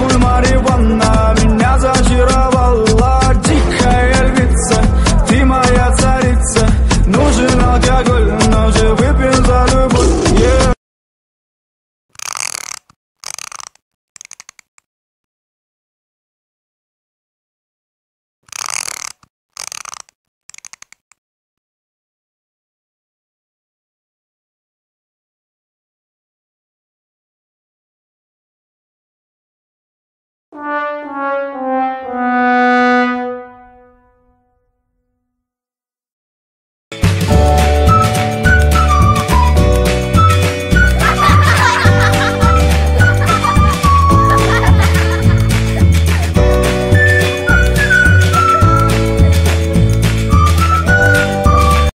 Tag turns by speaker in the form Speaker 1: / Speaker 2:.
Speaker 1: Bulmari Música